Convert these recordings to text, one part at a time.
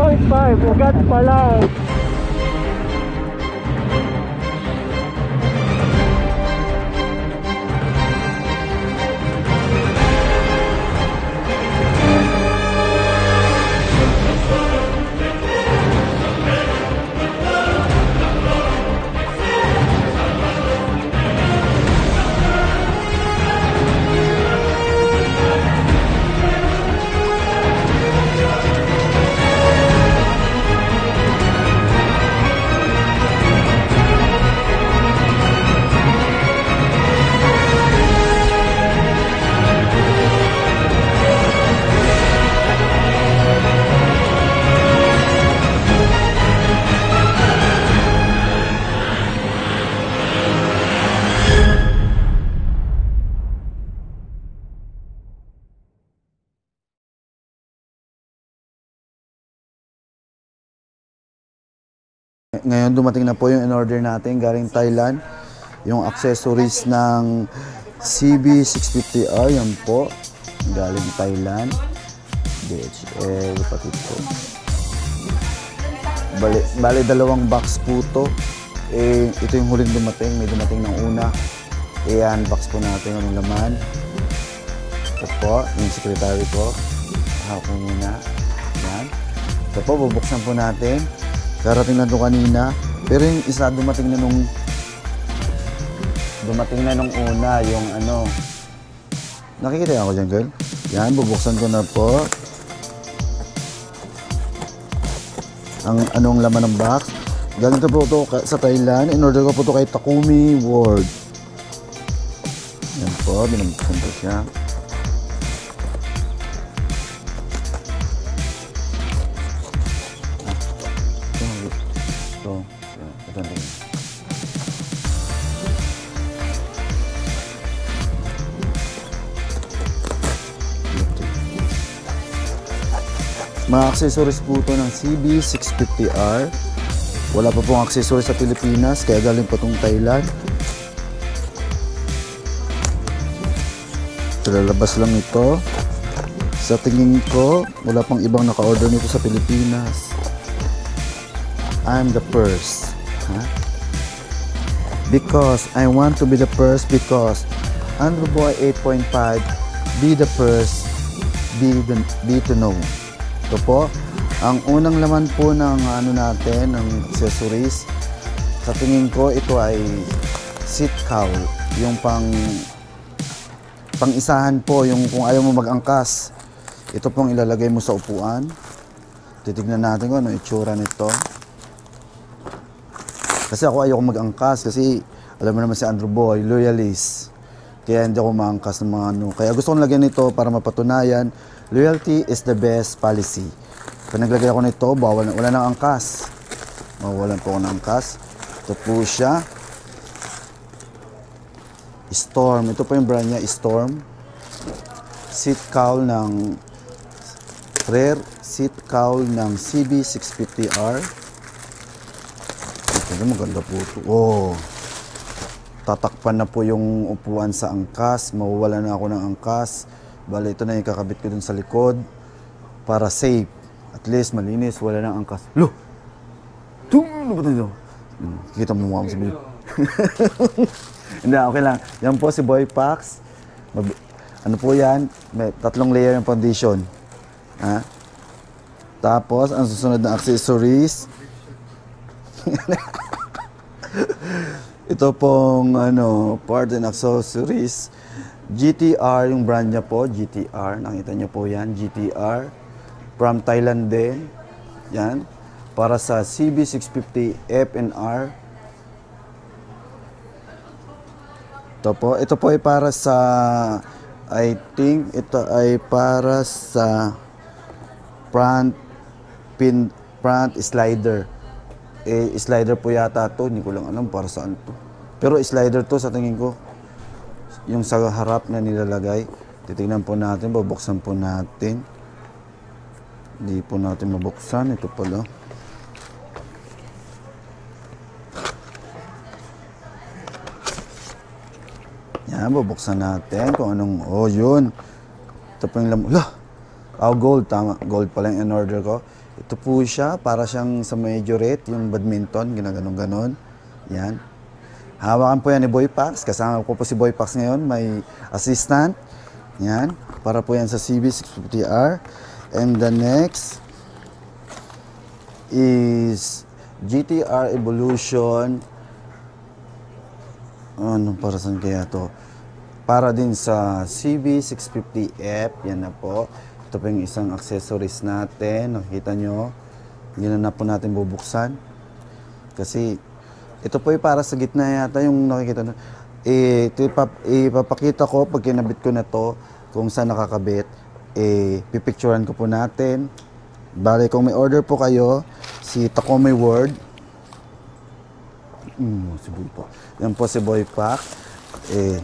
8.5, ugat pa lang. Ngayon dumating na po yung in-order natin galing Thailand. Yung accessories ng CB650R, yan po. Galing Thailand. DHL, pati po. Bali, bali dalawang box po to. Eh, ito yung huling dumating. May dumating ng una. I-unbox po natin ang laman. Ito po, yung secretary ko. Hawak ko muna. Yan. Ito po, bubuksan po natin. Karating na doon kanina. Pero yung isa dumating na nung dumating na nung una yung ano. Nakikita ako dyan, girl. Yan, bubuksan ko na po. Ang anong laman ng box. Ganito po ito sa Thailand. In-order ko po ito kay Takumi World. Yan po, binubuksan ko siya. Mga accessories po ito ng CB650R. Wala pa pong accessories sa Pilipinas, kaya galing pa itong Thailand. Lalabas lang ito. Sa tingin ko, wala pang ibang naka-order nito sa Pilipinas. I'm the first. Huh? Because I want to be the first because Andrew Boy 8.5 be the first be the be to know. Ito po, ang unang laman po ng ano natin, ng accessories. Sa tingin ko ito ay seat cowl, yung pang pang isahan po, yung kung ayaw mo mag-angkas. Ito pong ilalagay mo sa upuan. Titignan natin kung ano itsura nito. Kasi ako ayoko mag-angkas kasi alam mo naman si Andrew Boy, loyalist. Kaya hindi ako maangkas ng mga ano. Kaya gusto kong lagyan nito para mapatunayan, loyalty is the best policy. Pag naglagay ako nito, bawal na, wala nang angkas. Mawalan po ako ng angkas. Ito po siya. Storm. Ito po yung brand niya, Storm. Seat cowl ng Rare seat cowl ng CB650R. Ito maganda po ito. Oh. Tatakpan na po yung upuan sa angkas. Mawawala na ako ng angkas. Bale, ito na yung kakabit ko dun sa likod. Para safe. At least malinis. Wala na angkas. Lo! Ba ito? Hmm, Kita mo mukha mo sa video. Hindi, okay lang. Yan po si Boy Pax. Mab- ano po yan? May tatlong layer ng foundation. Ha? Tapos, ang susunod na accessories. Ito pong ano, part and accessories. GTR yung brand niya po, GTR. Nakita niyo po yan, GTR. From Thailand din. Yan. Para sa CB650 FNR. Ito po, ito po ay para sa I think ito ay para sa front pin front slider. Eh slider po yata to, hindi ko lang alam para saan to. Pero slider to sa tingin ko. Yung sa harap na nilalagay. Titingnan po natin, babuksan po natin. Hindi po natin mabuksan. Ito pala. Yan, bubuksan natin kung anong, oh yun. Ito po yung lam, lah, oh gold, tama, gold pala yung in-order ko. Ito po siya, para siyang sa majorette, yung badminton, ginaganon ganon Yan. Hawakan po yan ni Boy Pax. Kasama ko po si Boy Pax ngayon. May assistant. Yan. Para po yan sa CB650R. And the next is GTR Evolution. Ano para saan kaya to? Para din sa CB650F. Yan na po. Ito po yung isang accessories natin. Nakita nyo. Hindi na po natin bubuksan. Kasi ito po yung para sa gitna yata yung nakikita na. Eh, ito ipap- ipapakita ko pag kinabit ko na to kung saan nakakabit. Eh, pipicturean ko po natin. Bale, kung may order po kayo, si Takome Word. Mm, si Boy po. Yan po si Boy Pack. Eh,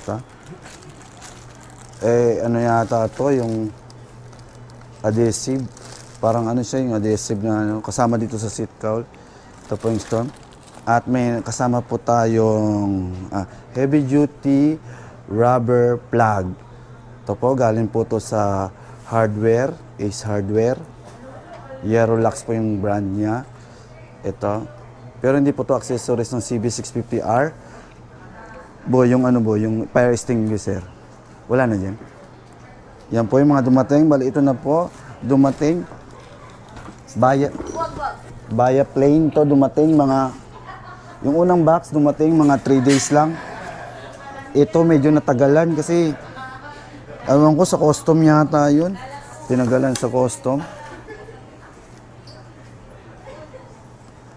ito. Eh, ano yata to, yung adhesive. Parang ano siya, yung adhesive na ano, kasama dito sa seat cowl. Ito po yung storm. At may kasama po tayong ah, heavy duty rubber plug. Ito po, galing po to sa hardware, Ace Hardware. Yerolax po yung brand niya. Ito. Pero hindi po to accessories ng CB650R. Bo, yung ano bo, yung fire extinguisher. Wala na dyan. Yan po yung mga dumating. Bali, ito na po. Dumating. Baya, baya plane to dumating mga yung unang box dumating mga 3 days lang. Ito medyo natagalan kasi ewan ko sa custom yata yun. Tinagalan sa custom.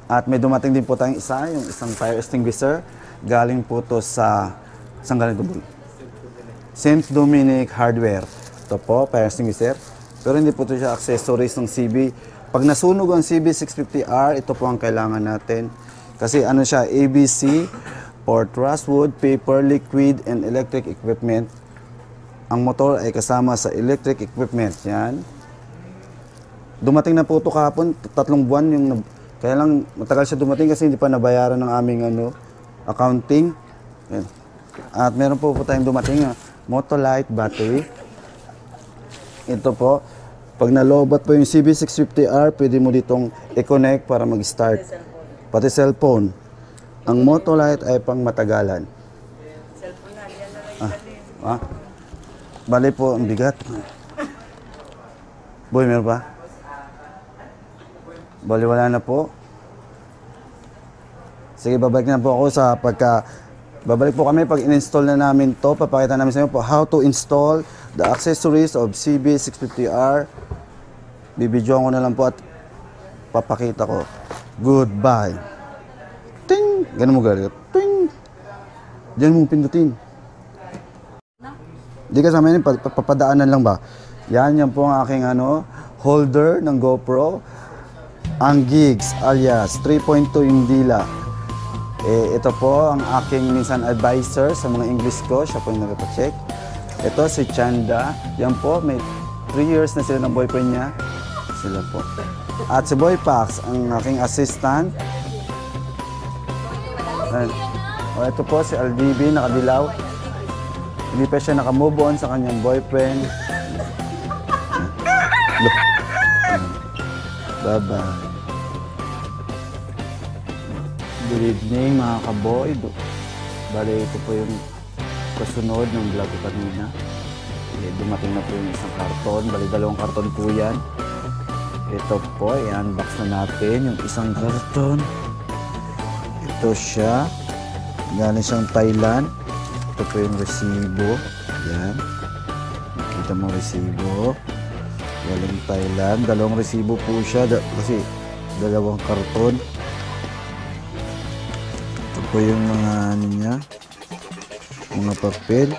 At may dumating din po tayong isa, yung isang fire extinguisher. Galing po to sa, saan galing to? St. Dominic Hardware. Ito po, fire extinguisher. Pero hindi po ito siya accessories ng CB. Pag nasunog ang CB650R, ito po ang kailangan natin. Kasi ano siya, ABC, or Trustwood, paper, liquid, and electric equipment. Ang motor ay kasama sa electric equipment. Yan. Dumating na po ito kahapon, tatlong buwan yung kaya lang matagal siya dumating kasi hindi pa nabayaran ng aming ano accounting. Yan. At meron po po tayong dumating na Motolite battery. Ito po, pag nalobat po yung CB650R, pwede mo ditong i-connect para mag-start. Pati cellphone. Ang Motolite ay pang matagalan. Ah, ah. Bali po, ang bigat. Boy, meron pa? Bali, wala na po. Sige, babalik na po ako sa pagka... Babalik po kami pag in-install na namin to. Papakita namin sa inyo po how to install the accessories of CB650R. Bibidyoan ko na lang po at papakita ko. Goodbye. Ting! Ganun mo galit. Ting! Diyan mo pindutin. Di kasama yun, pa- pa- papadaanan lang ba? Yan, yan po ang aking ano, holder ng GoPro. Ang gigs alias 3.2 yung dila. Eh, ito po ang aking minsan advisor sa mga English ko. Siya po yung nagpacheck. Ito si Chanda. Yan po, may 3 years na sila ng boyfriend niya. Sila po. At si Boy Pax, ang aking assistant. Ayan. O, ito po si LDB, nakadilaw. Hindi pa siya nakamove on sa kanyang boyfriend. Bye-bye. Good evening mga kaboy. Bale, ito po yung kasunod ng vlog ko kanina. Eh, dumating na po yung isang karton. Bale, dalawang karton po yan. Ito po, i-unbox na natin yung isang karton. Ito siya. Galing siyang Thailand. Ito po yung resibo. Yan. Nakita mo resibo. Galing Thailand. Dalawang resibo po siya. Da- kasi dalawang karton. Ito po yung mga ano niya. Mga papel.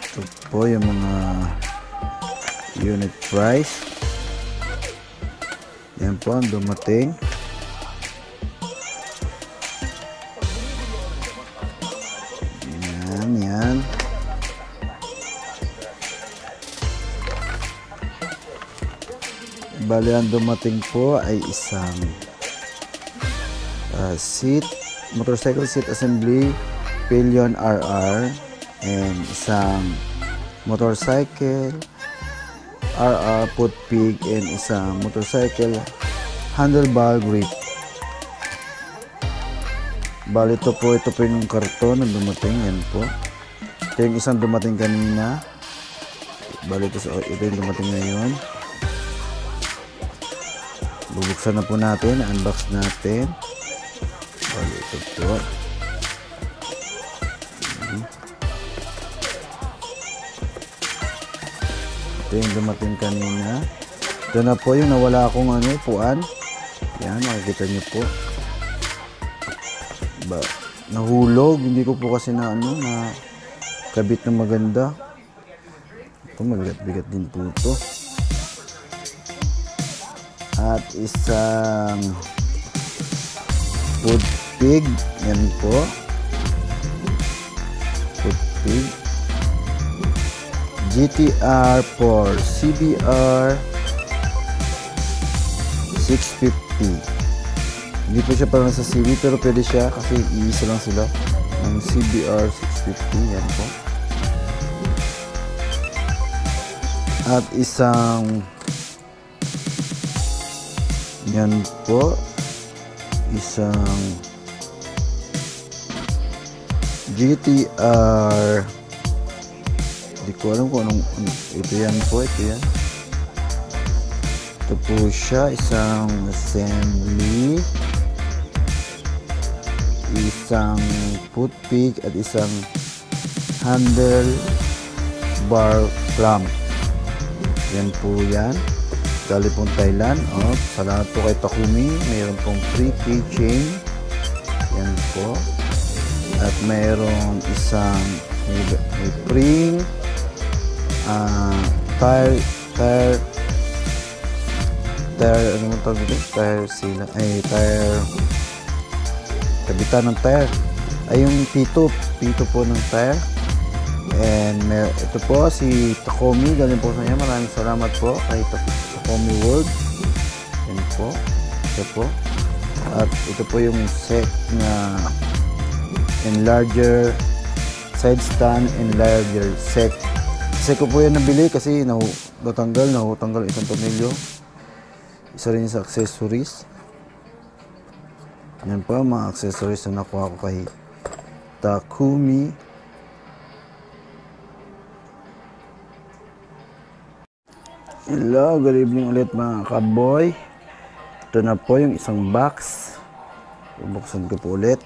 Ito po yung mga unit price. Yan po ang dumating. Yan, yan. Bali, ang dumating po ay isang uh, seat, motorcycle seat assembly, Pillion RR, and isang motorcycle, RR foot pig, and isang motorcycle handlebar grip. Bali ito po, ito po yung karton na dumating, yan po. Ito yung isang dumating kanina. Bali ito, sa- ito yung dumating ngayon. Bubuksan na po natin, unbox natin. Bali ito po. Ito yung dumating kanina. Ito na po yung nawala akong ano, puan. Yan, makikita niyo po. Ba, nahulog. Hindi ko po kasi na ano, na kabit na maganda. Ito, mabigat-bigat din po ito. At isang food pig. Yan po. Food pig. GTR for CBR 650. Hindi po siya parang sa CB pero pwede siya kasi iisa lang sila ng CBR 650. Yan po. At isang yan po isang GTR hindi ko alam kung anong ano- ito yan po ito yan ito po siya isang assembly isang foot pig at isang handle bar clamp yan po yan Gali pong Thailand. Oh, salamat po kay Takumi. Mayroon pong free keychain. Yan po. At mayroong isang may, may spring ah tire tire tire ano mo tawag dito? Tire sila. Ay, tire kabitan ng tire. Ay, yung pito. Pito po ng tire. And may, ito po si Takomi, galing po sa kanya. Maraming salamat po kay Tak- Takomi World. Yan po. Ito po. At ito po yung set na enlarger side stand enlarger set. Kasi ko po yan nabili kasi nahu natanggal, nahutanggal isang tornilyo. Isa rin sa accessories. Yan ang mga accessories na nakuha ko kay Takumi Hello, good evening ulit mga kaboy. Ito na po yung isang box. Bubuksan ko po ulit.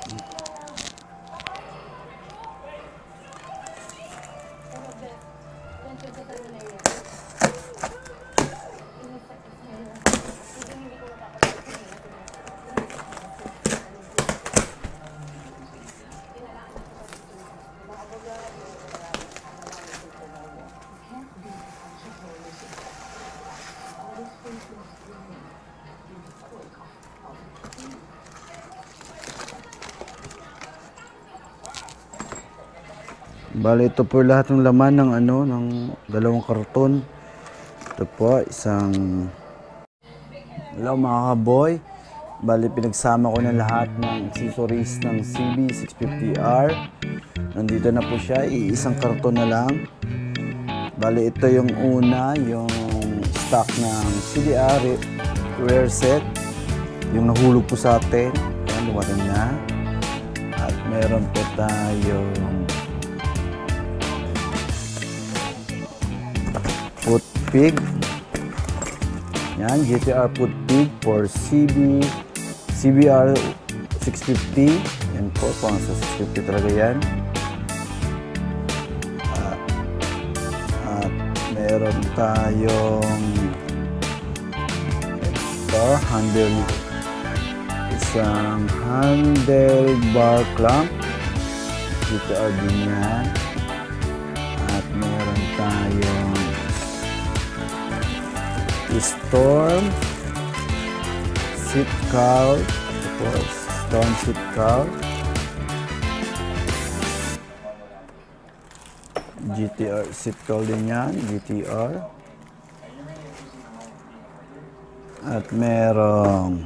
Bali ito po lahat ng laman ng ano ng dalawang karton. Ito po isang Hello mga kaboy. Bali pinagsama ko na lahat ng accessories ng CB650R. Nandito na po siya, iisang karton na lang. Bali ito yung una, yung stock ng CDR rear set. Yung nahulog po sa atin. Ayan, dumating na. At meron po tayong pig. Yan, GTR foot pig for CB, CBR 650. Yan po, pang sa 650 talaga yan. At, at meron tayong ito, handle, isang handlebar clamp. GTR din yan. Storm. Seat cowl tapos storm seat cowl GTR seat cowl din yan GTR at merong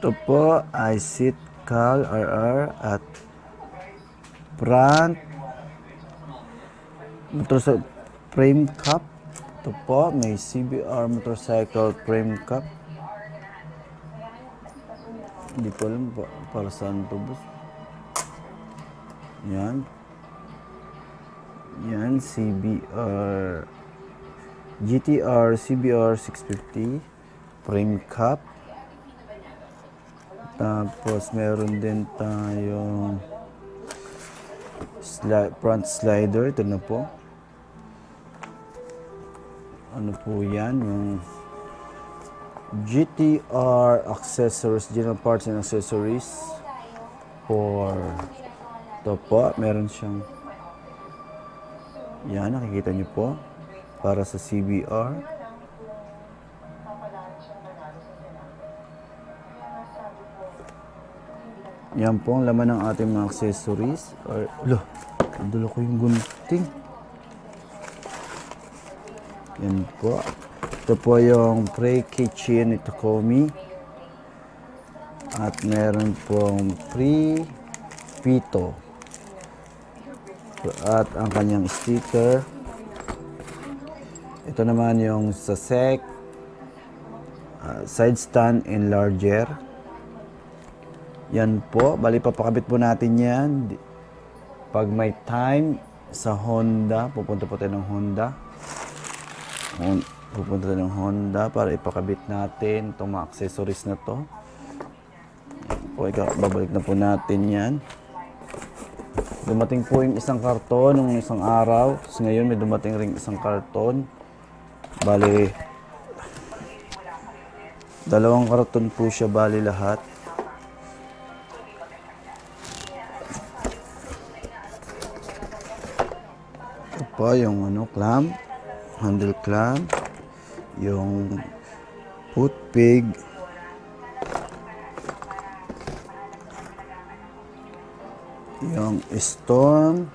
Ito po ay Sit Cal RR at front motorcycle frame cup. Ito po, may CBR motorcycle frame cup. Hindi ko alam pa, para saan ito boss. Yan. Yan, CBR GTR CBR 650 frame cup. Tapos meron din tayong sli- front slider. Ito na po. Ano po yan? Yung GTR accessories, general parts and accessories for ito po, meron siyang yan, nakikita niyo po para sa CBR yan po ang laman ng ating mga accessories. Or, lo, dulo ko yung gunting. Yan po. Ito po yung Prey Kitchen ni Tokomi at meron pong free pito at ang kanyang sticker. Ito naman yung sa sec uh, side stand enlarger yan po bali papakabit po natin yan pag may time sa Honda pupunta po tayo ng Honda Hon- pupunta tayo ng Honda para ipakabit natin itong mga accessories na to ika- babalik na po natin yan Dumating po yung isang karton nung isang araw. Tapos ngayon may dumating ring isang karton. Bali, dalawang karton po siya bali lahat. Pa yung ano, clamp, handle clamp, yung foot pig, yung storm